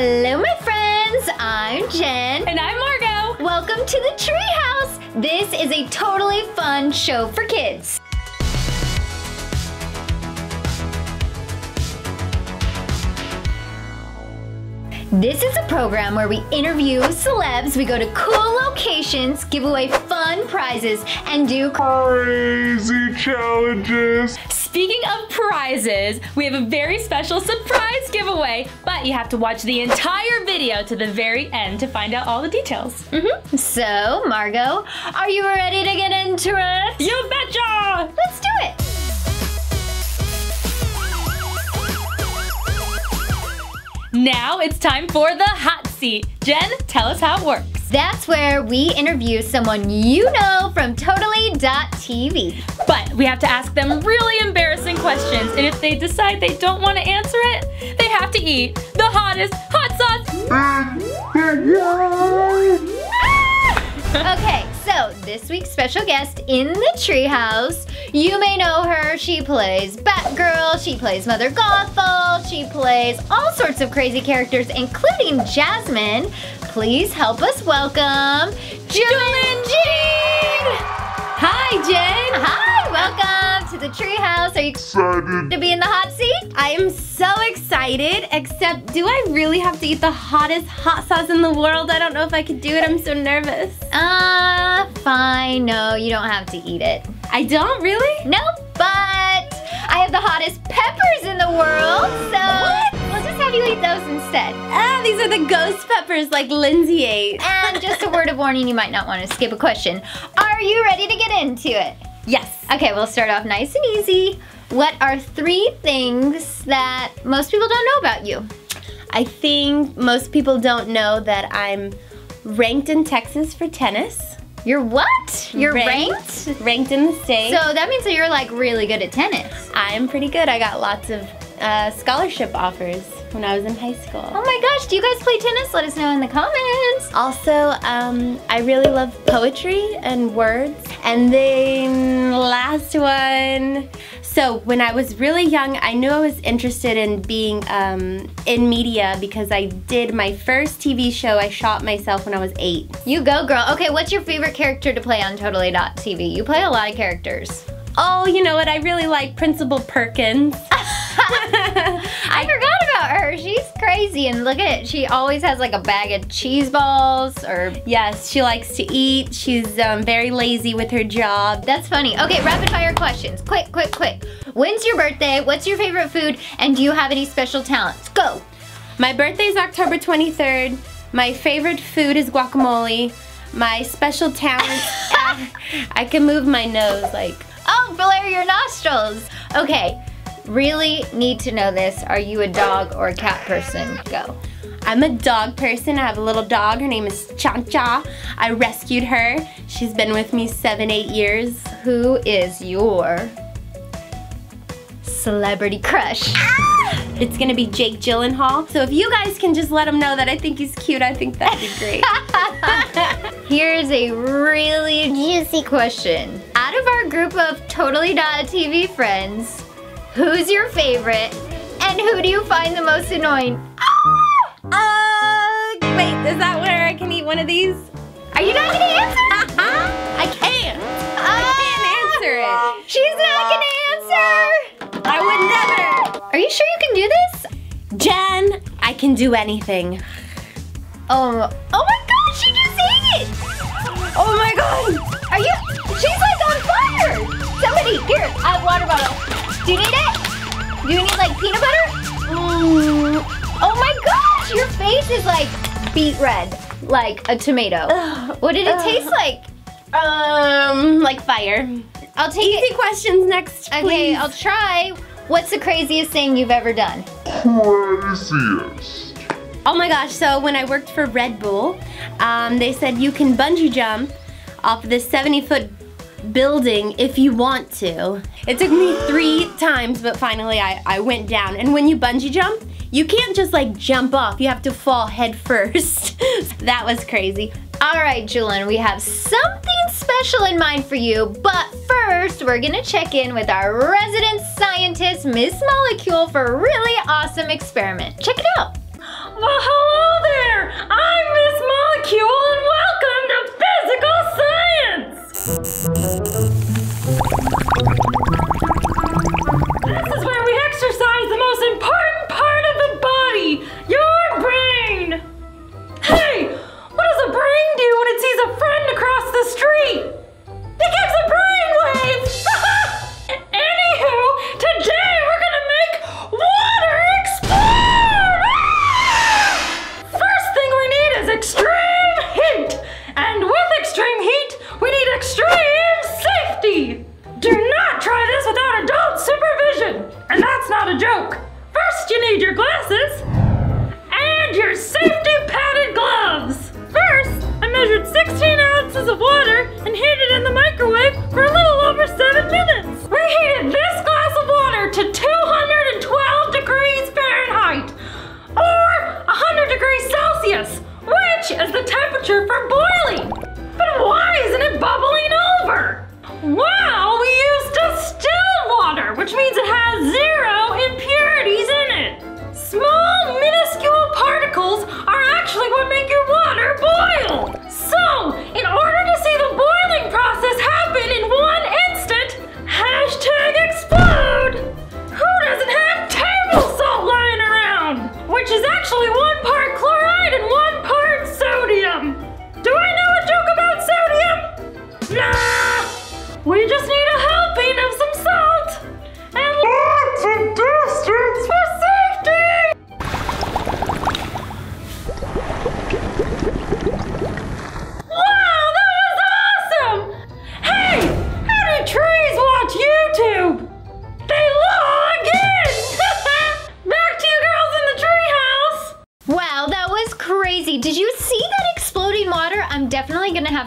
Hello, my friends. I'm Jenn. And I'm Margeaux. Welcome to the Treehouse. This is a totally fun show for kids. This is a program where we interview celebs, we go to cool locations, give away fun prizes, and do crazy challenges. Speaking of prizes, we have a very special surprise giveaway, but you have to watch the entire video to the very end to find out all the details. Mm-hmm. So, Margeaux, are you ready to get into it? You betcha! Let's do it! Now it's time for the hot seat. Jenn, tell us how it works. That's where we interview someone you know from Totally.tv. But we have to ask them really embarrassing questions, and if they decide they don't want to answer it, they have to eat the hottest hot sauce. okay, so this week's special guest in the treehouse, you may know her. She plays Batgirl, she plays Mother Gothel, she plays all sorts of crazy characters, including Jasmine. Please help us welcome Julin Jean! Hi, Jenn! Hi, welcome to the treehouse. Are you excited to be in the hot seat? I am so excited, except do I really have to eat the hottest hot sauce in the world? I don't know if I could do it. I'm so nervous. Uh, fine. No, you don't have to eat it. I don't really? No, but I have the hottest peppers in the world, so what? Have you eat those instead. Ah, these are the ghost peppers like Lindsay ate. And just a word of warning, you might not want to skip a question. Are you ready to get into it? Yes. Okay, we'll start off nice and easy. What are three things that most people don't know about you? I think most people don't know that I'm ranked in Texas for tennis. You're what? You're ranked? Ranked, ranked in the state. So that means that you're like really good at tennis. I'm pretty good. I got lots of uh, scholarship offers when I was in high school. Oh my gosh, do you guys play tennis? Let us know in the comments. Also, um, I really love poetry and words. And then last one. So when I was really young, I knew I was interested in being um, in media because I did my first TV show. I shot myself when I was eight. You go, girl. Okay, what's your favorite character to play on Totally.tv? You play a lot of characters. Oh, you know what? I really like Principal Perkins. I forgot about her. She's crazy and look at it. She always has like a bag of cheese balls or... Yes, she likes to eat. She's um, very lazy with her job. That's funny. Okay, rapid fire questions. Quick, quick, quick. When's your birthday? What's your favorite food? And do you have any special talents? Go. My birthday is October 23rd. My favorite food is guacamole. My special talent, uh, I can move my nose like... Oh, blare your nostrils. Okay, really need to know this. Are you a dog or a cat person? Go. I'm a dog person. I have a little dog. Her name is Cha-Cha. I rescued her. She's been with me seven, eight years. Who is your celebrity crush? Ah! It's gonna be Jake Gyllenhaal. So if you guys can just let him know that I think he's cute, I think that'd be great. Here's a really juicy question. Out of our group of Totally Not TV friends, who's your favorite and who do you find the most annoying? Ah! Uh, wait, is that where I can eat one of these? Are you not gonna answer? I can't. I can't answer it. She's not gonna answer. I would never. Are you sure you can do this? Jenn, I can do anything. Oh, oh my god, she just ate it! Oh my god! Are you, she's like on fire! Somebody, here, I have water bottle. Do you need it? Do you need like peanut butter? Mm. Oh my gosh, your face is like beet red, like a tomato. Ugh. What did it Ugh. taste like? Um, like fire. I'll take Easy it. questions next, Okay, please. I'll try. What's the craziest thing you've ever done? Craziest. Oh my gosh, so when I worked for Red Bull, um, they said you can bungee jump off of this 70 foot building if you want to. It took me three times, but finally I, I went down. And when you bungee jump, you can't just like jump off, you have to fall head first. that was crazy. All right, Julin, we have something special in mind for you, but first we're gonna check in with our resident scientist, Miss Molly Kule, for a really awesome experiment. Check it out. Well, hello there! I'm Miss Molly Kule and welcome to! This is where we exercise the most important part of the body, your brain! Hey, what does a brain do when it sees a friend across the street? It the temperature for boiling. But why isn't it bubbling over? Well, we used distilled water, which means it has zero impurities in it. Small, minuscule particles are actually what make your water boil. So, in order to see the boiling process happen in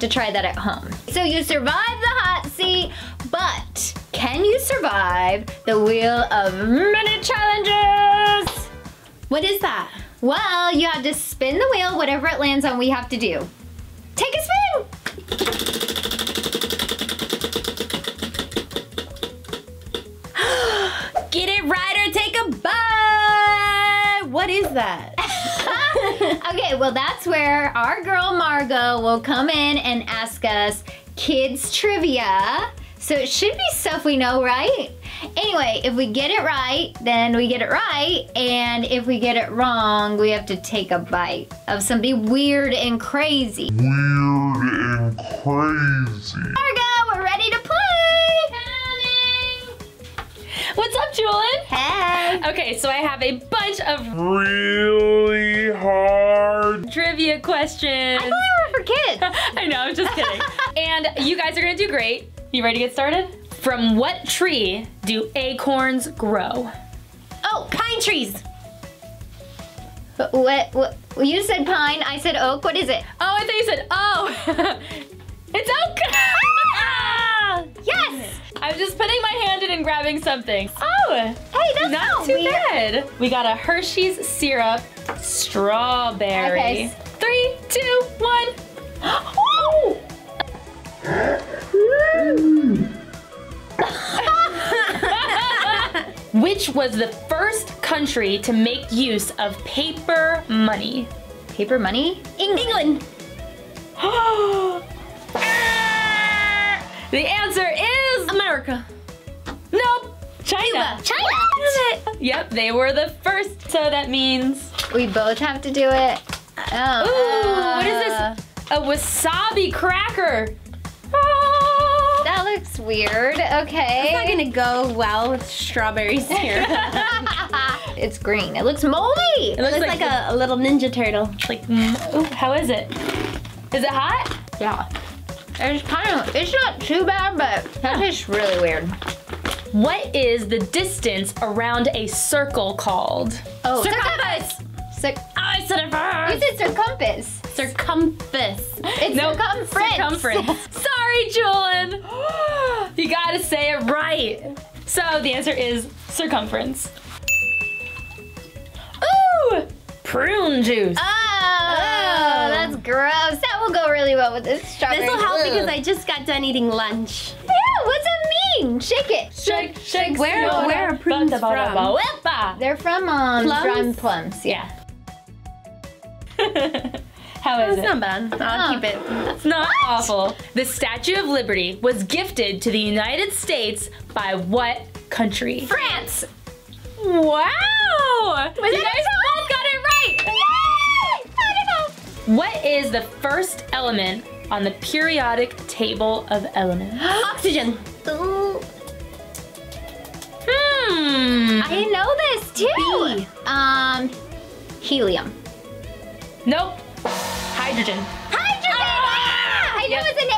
have to try that at home. So you survive the hot seat, but can you survive the wheel of minute challenges? What is that? Well, you have to spin the wheel, whatever it lands on, we have to do. Take a spin! Get it right or take a bite. What is that? okay, well, that's where our girl Margeaux will come in and ask us kids trivia. So it should be stuff we know, right? Anyway, if we get it right, then we get it right. And if we get it wrong, we have to take a bite of something weird and crazy. Weird and crazy. Margeaux, Okay, so I have a bunch of Really hard. trivia questions. I thought we were for kids. I know, I'm just kidding. and you guys are gonna do great. You ready to get started? From what tree do acorns grow? Oh, pine trees. What, what? well, You said pine. I said oak. What is it? Oh, I thought you said, oh, it's oak. Ah! I'm just putting my hand in and grabbing something. Oh, Hey, that's not not too weird. bad. We got a Hershey's syrup strawberry. Okay. Three, two, one. Oh! Which was the first country to make use of paper money? Paper money? In England. the answer is America. nope. China. China. Yep, they were the first. So that means We both have to do it. Oh. Ooh, what is uh, this? A wasabi cracker. Ah. That looks weird. It's not Okay. gonna go well with strawberry syrup. it's green. It looks moldy. It It looks like a, a little ninja turtle. It's like. mm, Ooh, how is it? Is it hot? Yeah. It's kind of. It's not too bad, but that tastes really weird. What is the distance around a circle called? Oh, Circumference. Cir- oh, I said it you said circumference. Circumference. It's Nope, circumference. Circumference. Sorry, Julin. You gotta say it right. So the answer is circumference. Ooh, prune juice. Oh, that's gross. That will go really well with this strawberry. This will help Ugh. because I just got done eating lunch. Yeah, what's it mean? Shake it. Shake, shake, Where- soda, where are prunes ba- da- ba- da- from? They're from um Plums? dried plums. Yeah. Yeah. How is It's it? not bad. I'll keep it. It's not awful. The Statue of Liberty was gifted to the United States by what country? France. Wow! Was you guys both What is the first element on the periodic table of elements? Oxygen. Ooh, Hmm. I know this too. B. Um, helium. Nope. Hydrogen. Hydrogen. Ah, I know Yep. it's an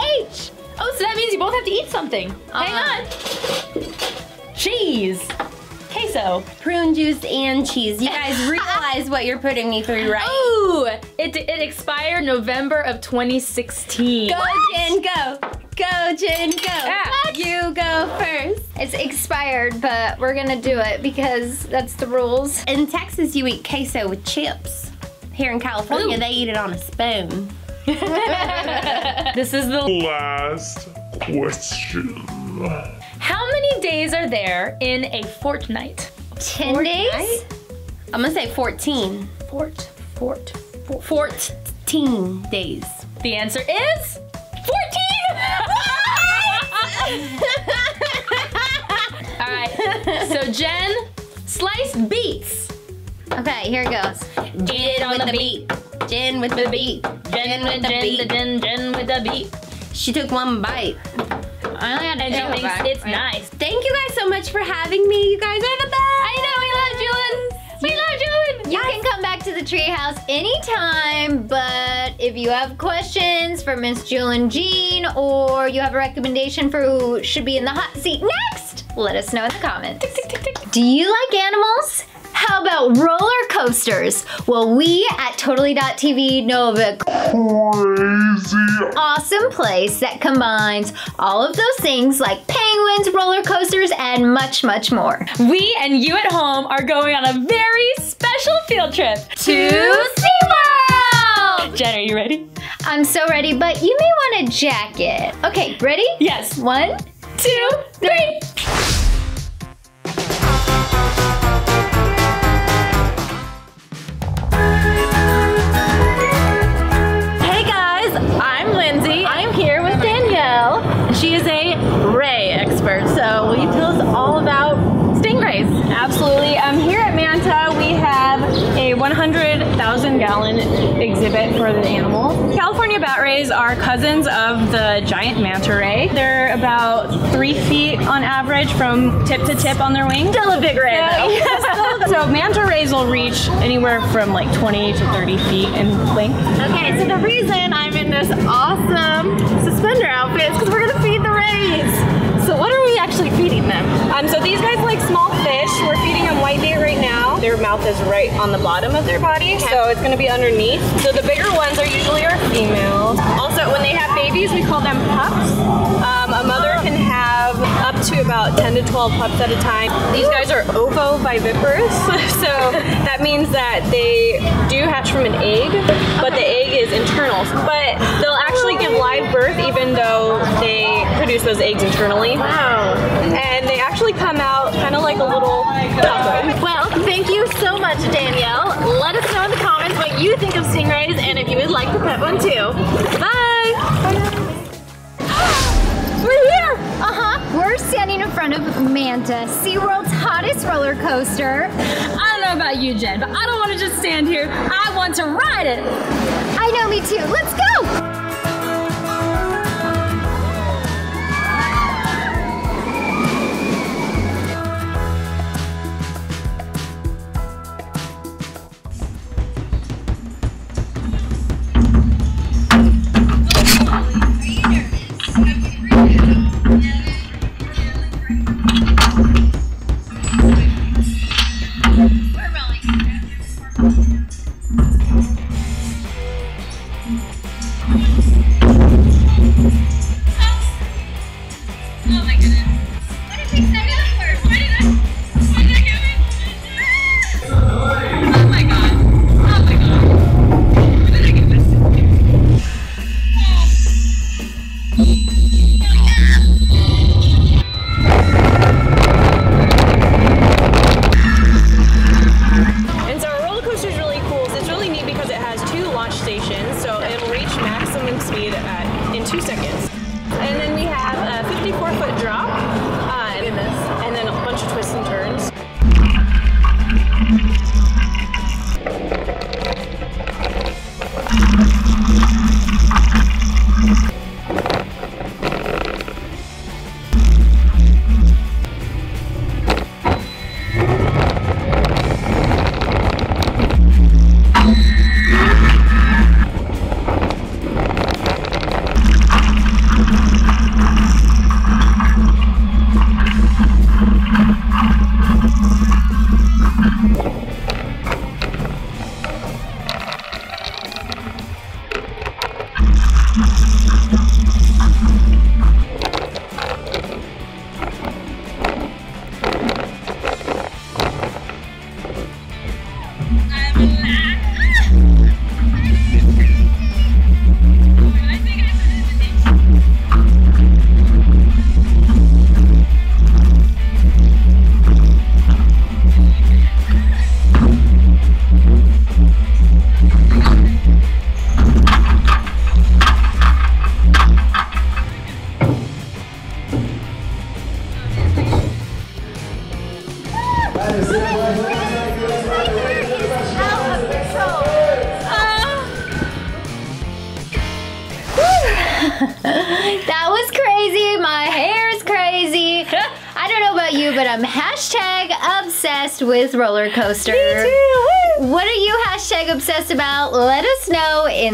H. Oh, so that means you both have to eat something. Hang Uh-huh. on. Cheese. Queso. Prune juice and cheese. You guys realize what you're putting me through, right? Ooh, it, it expired November of 2016. Go, Jenn, go. Go, Jenn, go. What? You go first. It's expired, but we're gonna do it because that's the rules. In Texas, you eat queso with chips. Here in California, Ooh. they eat it on a spoon. This is the. Last question. How many days are there in a fortnight? Ten days. I'm gonna say 14. Fort, fort, fort. 14 days. The answer is 14! All right, so Jenn, sliced beets. Okay, here it goes. Get on with the the beat. Jenn with the beat. Jenn with the Jenn Jenn, with the Jenn, Jenn with the beat. She took one bite. I only had to And it thinks back. it's nice. Thank you guys so much for having me. You guys are the best. I know, we love Julin. We love Julin. You can come back to the treehouse anytime, but if you have questions for Miss Julin Jean, or you have a recommendation for who should be in the hot seat next, let us know in the comments. Do you like animals? How about roller coasters? Well, we at Totally.tv know of a Crazy. awesome place that combines all of those things like penguins, roller coasters, and much, much more. We and you at home are going on a very special field trip To SeaWorld! Jenn, are you ready? I'm so ready, but you may want a jacket. Okay, ready? Yes. One, Two, three. Expert, so will you tell us all about stingrays? Absolutely. Um, here at Manta, we have a 100,000 gallon exhibit for the animal. California bat rays are cousins of the giant manta ray. They're about three feet on average from tip to tip on their wings. Still a big ray. Yeah, so, so manta rays will reach anywhere from like 20 to 30 feet in length. Okay, so the reason I'm in this awesome suspender outfit is because we're gonna feed the rays. Actually feeding them? Um, so these guys like small fish. We're feeding them whitebait right now. Their mouth is right on the bottom of their body, so it's going to be underneath. So the bigger ones are usually our females. Also, when they have babies, we call them pups. Um, a mother can have up to about 10 to 12 pups at a time. These guys are ovoviviparous, so that means that they do hatch from an egg, but the egg is internal. But they'll those eggs internally. Wow. And they actually come out kind of like a little taco. Well, thank you so much, Danielle. Let us know in the comments what you think of stingrays and if you would like to pet one too. Bye! We're here! Uh huh. We're standing in front of Manta, SeaWorld's hottest roller coaster. I don't know about you, Jenn, but I don't want to just stand here. I want to ride it. I know, me too. Let's go!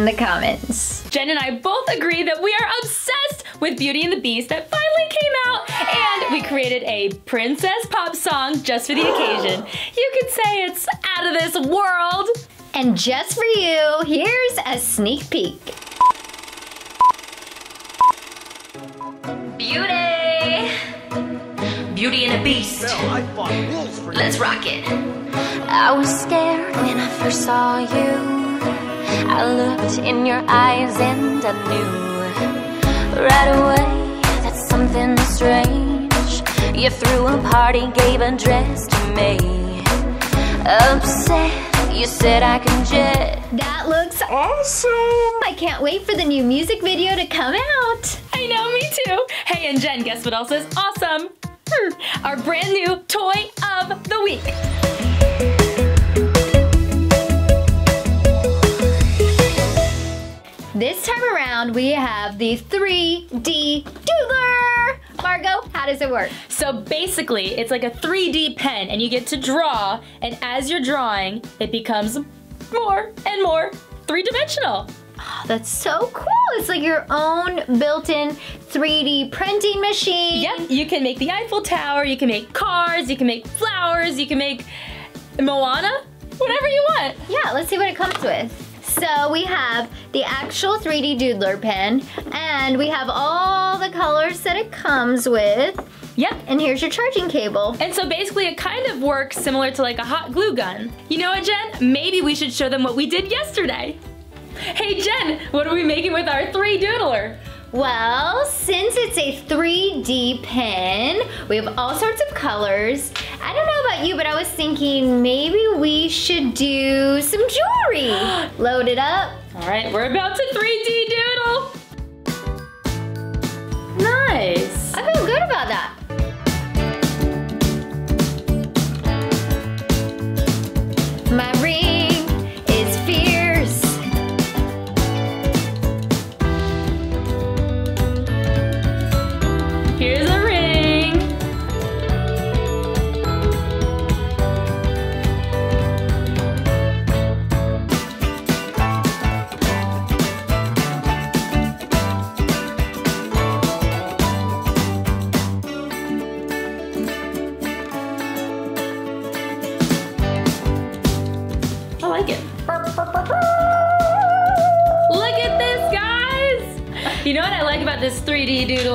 The comments. Jenn and I both agree that we are obsessed with Beauty and the Beast that finally came out, and we created a princess pop song just for the occasion. You could say it's out of this world. And just for you, here's a sneak peek. Beauty! Beauty and the Beast. Let's rock it. I was scared when I first saw you. I looked in your eyes and I knew right away that something strange. You threw a party, gave a dress to me. Upset, you said I can jet. That looks awesome. I can't wait for the new music video to come out. I know, me too. Hey, and Jenn, guess what else is awesome? Hmm, Our brand new toy of the week. This time around, we have the 3D Doodler. Margeaux, how does it work? So basically, it's like a 3D pen, and you get to draw, and as you're drawing, it becomes more and more three dimensional. Oh, that's so cool. It's like your own built-in 3D printing machine. Yep, you can make the Eiffel Tower, you can make cars, you can make flowers, you can make Moana, whatever you want. Yeah, let's see what it comes with. So we have the actual 3D Doodler pen, and we have all the colors that it comes with. Yep. And here's your charging cable. And so basically it kind of works similar to like a hot glue gun. You know what, Jenn? Maybe we should show them what we did yesterday. Hey Jenn, what are we making with our three doodler? Well, since it's a 3D pen, we have all sorts of colors. I don't know about you, but I was thinking maybe we should do some jewelry. Load it up. All right, we're about to 3D doodle. Nice. I feel good about that.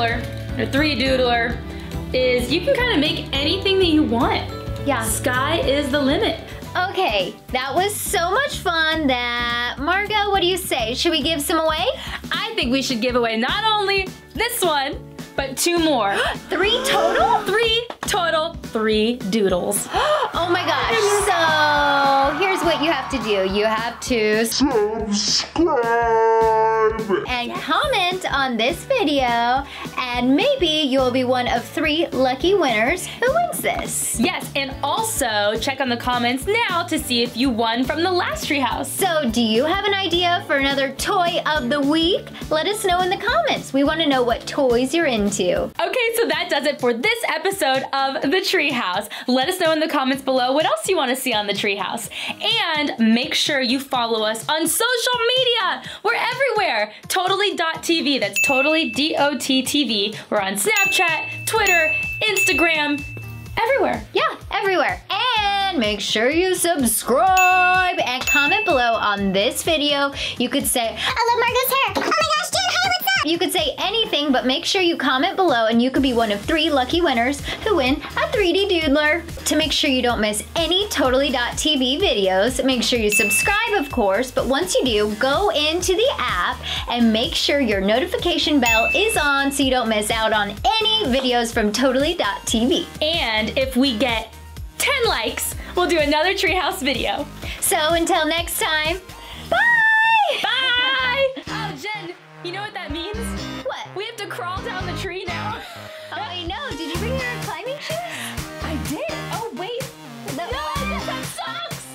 Doodler, or 3 doodler, is you can kind of make anything that you want. Yeah. Sky is the limit. Okay, that was so much fun that, Margeaux, what do you say? Should we give some away? I think we should give away not only this one, but two more. Three total? Three total, three doodles. Oh my gosh. So here's what you have to do. You have to Subscribe. and comment on this video and maybe you'll be one of three lucky winners who wins this. Yes, and also check on the comments now to see if you won from the last treehouse. So do you have an idea for another toy of the week? Let us know in the comments. We want to know what toys you're into. Okay, so that does it for this episode of The Treehouse. Let us know in the comments below what else you want to see on The Treehouse. And make sure you follow us on social media. We're everywhere. Totally.tv. That's totally D-O-T-TV. We're on Snapchat, Twitter, Instagram, everywhere. Yeah, everywhere. And make sure you subscribe and comment below on this video. You could say, I love Margeaux's hair. Oh my gosh, You could say anything, but make sure you comment below and you could be one of three lucky winners who win a 3D Doodler. To make sure you don't miss any Totally.tv videos, make sure you subscribe, of course, but once you do, go into the app and make sure your notification bell is on so you don't miss out on any videos from Totally.tv. And if we get 10 likes, we'll do another treehouse video. So until next time, bye! Bye! Oh, Jenn, you know what that means? What? We have to crawl down the tree now. Oh, I know. Did you bring your climbing shoes? I did. Oh, wait. No, I guess that sucks.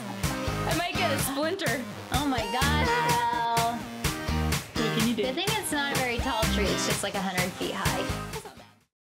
I might get a splinter. Oh my gosh, well. What can you do? Good thing it's not a very tall tree. It's just like 100 feet high.